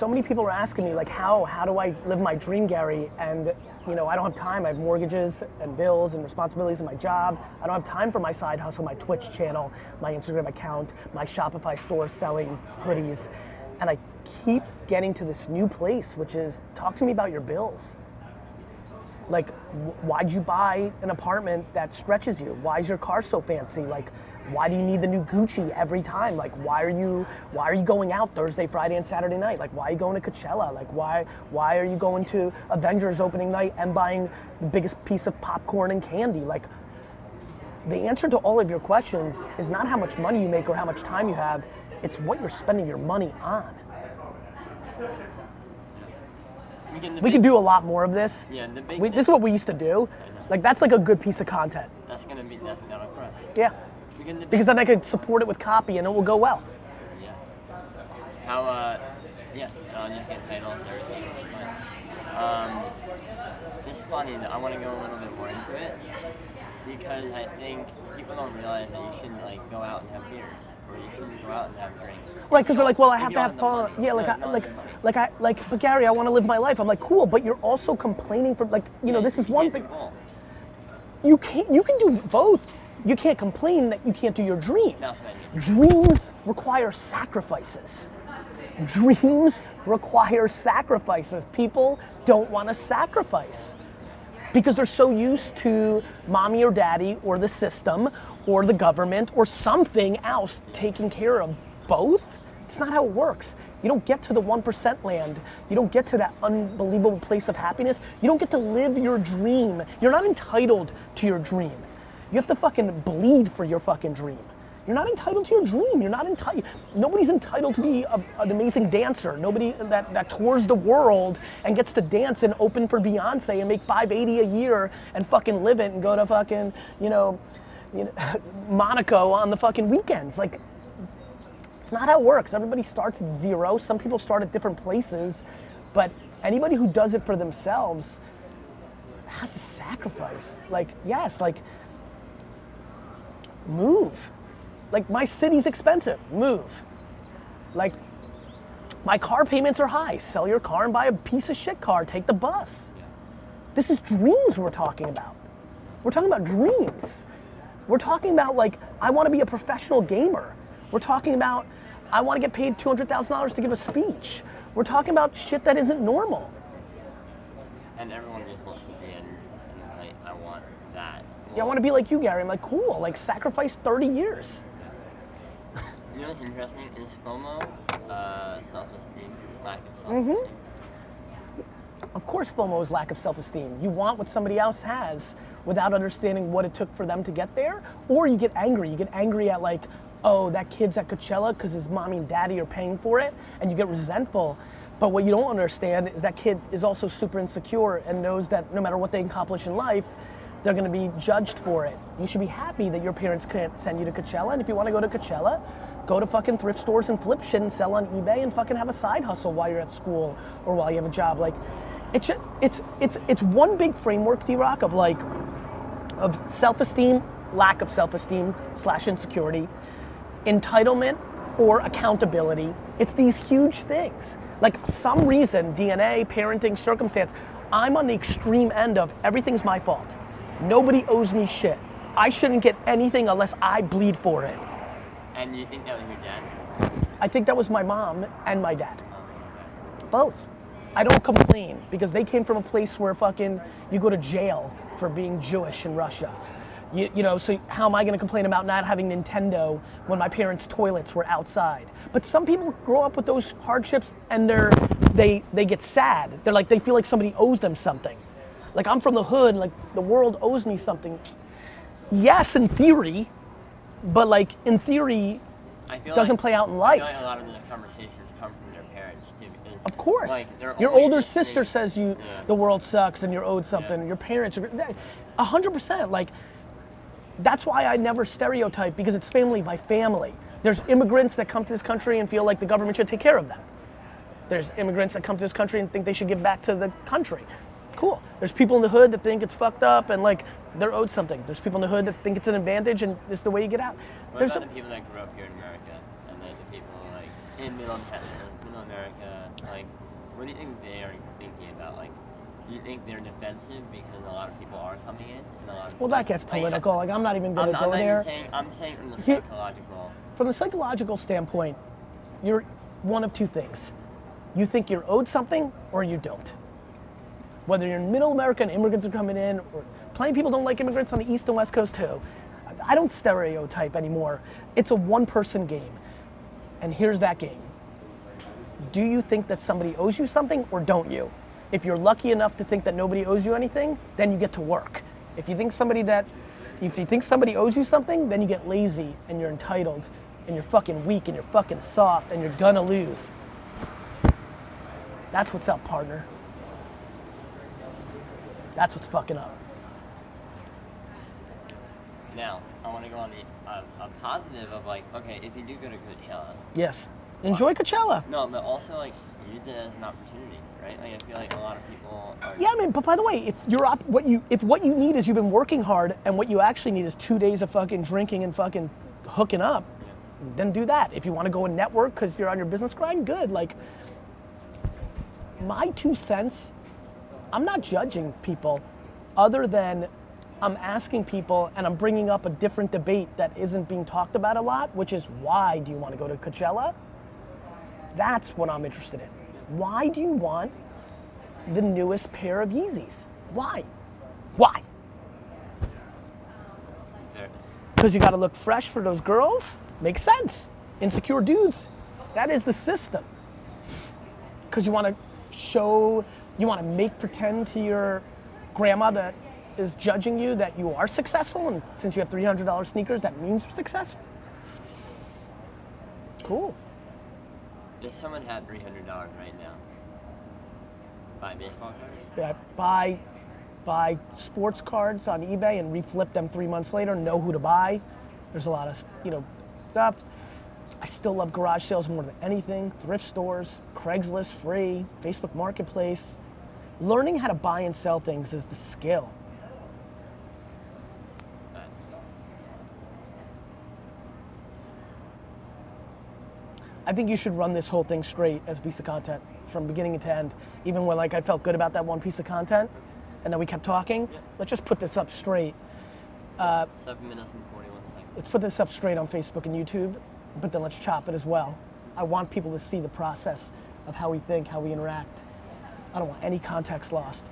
so many people are asking me like, how how do I live my dream, Gary? And you know, I don't have time. I have mortgages and bills and responsibilities in my job. I don't have time for my side hustle, my Twitch channel, my Instagram account, my Shopify store selling hoodies. And I keep getting to this new place, which is talk to me about your bills. Like, why'd you buy an apartment that stretches you? Why is your car so fancy? Like, why do you need the new Gucci every time? Like, why are you why are you going out Thursday, Friday, and Saturday night? Like, why are you going to Coachella? Like, why why are you going to Avengers opening night and buying the biggest piece of popcorn and candy? Like, the answer to all of your questions is not how much money you make or how much time you have. It's what you're spending your money on. We can We do a lot more of this. Yeah, We, this is what we used to do. Like, that's like a good piece of content. That's gonna be that's not a crime. Yeah. We can debate. Because then I could support it with copy and it will go well. Yeah. How, uh, yeah, no, I'm just title and everything. Um, it's funny that I want to go a little bit more into it because I think people don't realize that you can, like, go out and have beer or you can go out and have drinks. Right, because they're like, well, I have to have fun. Yeah, like, I, like, like I, like, but Gary, I want to live my life. I'm like, cool, but you're also complaining for, like, you know, this is one big. You can't. You can do both. You can't complain that you can't do your dream. Dreams require sacrifices. Dreams require sacrifices. People don't want to sacrifice because they're so used to mommy or daddy or the system or the government or something else taking care of both. It's not how it works. You don't get to the 1% land. You don't get to that unbelievable place of happiness. You don't get to live your dream. You're not entitled to your dream. You have to fucking bleed for your fucking dream. You're not entitled to your dream. You're not entitled. Nobody's entitled to be a, an amazing dancer. Nobody that, that tours the world and gets to dance and open for Beyonce and make 580 a year and fucking live it and go to fucking, you know, you know, Monaco on the fucking weekends. Like, it's not how it works. Everybody starts at zero. Some people start at different places, but anybody who does it for themselves has to sacrifice. Like, yes, like move. Like my city's expensive. Move. Like my car payments are high. Sell your car and buy a piece of shit car. Take the bus. This is dreams we're talking about. We're talking about dreams. We're talking about like I want to be a professional gamer. We're talking about I want to get paid $200,000 to give a speech. We're talking about shit that isn't normal. And everyone just to be in, and like, I want that. Yeah, I want to be like you, Gary. I'm like, cool. Like sacrifice 30 years. What's interesting is FOMO, uh, self-esteem, lack of self-esteem. Of course, FOMO is lack of self-esteem. You want what somebody else has without understanding what it took for them to get there, or you get angry. You get angry at like, oh, that kid's at Coachella because his mommy and daddy are paying for it, and you get resentful. But what you don't understand is that kid is also super insecure and knows that no matter what they accomplish in life, they're going to be judged for it. You should be happy that your parents can't send you to Coachella, and if you want to go to Coachella, go to fucking thrift stores and flip shit and sell on eBay and fucking have a side hustle while you're at school or while you have a job. Like, it's ju- it's it's it's one big framework, D-Rock, of like of self-esteem, lack of self-esteem slash insecurity, entitlement or accountability. It's these huge things. Like some reason, DNA, parenting, circumstance, I'm on the extreme end of everything's my fault. Nobody owes me shit. I shouldn't get anything unless I bleed for it. And you think that was your dad? I think that was my mom and my dad. Oh, Both. I don't complain because they came from a place where fucking you go to jail for being Jewish in Russia. You, you know, so how am I going to complain about not having Nintendo when my parents' toilets were outside? But some people grow up with those hardships and they're they they get sad. They're like they feel like somebody owes them something. Like I'm from the hood, like the world owes me something. Yes, in theory, but like in theory, Doesn't like, play out in I feel life. like a lot of the conversations come from their parents Of course. Like, your older sister says you Yeah. the world sucks and you're owed something. Yeah. Your parents are a hundred percent. Like that's why I never stereotype because it's family by family. There's immigrants that come to this country and feel like the government should take care of them. There's immigrants that come to this country and think they should give back to the country. Cool. There's people in the hood that think it's fucked up and like they're owed something. There's people in the hood that think it's an advantage and it's the way you get out. What There's about a- the people that grew up here in America and then the people like in middle, middle America, like, what do you think they are thinking about? Like, do you think they're defensive because a lot of people are coming in? And a lot of, Well, that gets political. Like, I'm not even gonna I'm go there. saying, I'm saying from the psychological. From the psychological standpoint, you're one of two things. You think you're owed something or you don't. Whether you're in middle America and immigrants are coming in, or plenty of people don't like immigrants on the East and West Coast too. I don't stereotype anymore. It's a one person game. And here's that game. Do you think that somebody owes you something or don't you? If you're lucky enough to think that nobody owes you anything, then you get to work. If you think somebody that if you think somebody owes you something, then you get lazy and you're entitled and you're fucking weak and you're fucking soft and you're gonna lose. That's what's up, partner. That's what's fucking up. Now, I want to go on the uh, a positive of like, okay, if you do go to Coachella, Yes. Enjoy Coachella. no, but also like use it as an opportunity, right? Like I feel like a lot of people are. Yeah, I mean, but by the way, if you're op- what you if what you need is you've been working hard and what you actually need is two days of fucking drinking and fucking hooking up, then do that. If you want to go and network because you're on your business grind, good. Like my two cents, I'm not judging people, other than I'm asking people and I'm bringing up a different debate that isn't being talked about a lot, which is why do you want to go to Coachella? That's what I'm interested in. Why do you want the newest pair of Yeezys? Why? Why? Because you got to look fresh for those girls? Makes sense. Insecure dudes. That is the system. Because you want to show, you want to make pretend to your grandma that is judging you that you are successful, and since you have $300 sneakers, that means you're successful. Cool. If someone had three hundred dollars right now, buy baseball card. Yeah, buy buy sports cards on eBay and reflip them three months later. Know who to buy. There's a lot of you know stuff. I still love garage sales more than anything. Thrift stores, Craigslist free, Facebook Marketplace. Learning how to buy and sell things is the skill. I think you should run this whole thing straight as a piece of content from beginning to end. Even when like I felt good about that one piece of content, and then we kept talking. Yeah. Let's just put this up straight. Uh, seven minutes and forty-one seconds. let's put this up straight on Facebook and YouTube, but then let's chop it as well. I want people to see the process of how we think, how we interact. I don't want any context lost.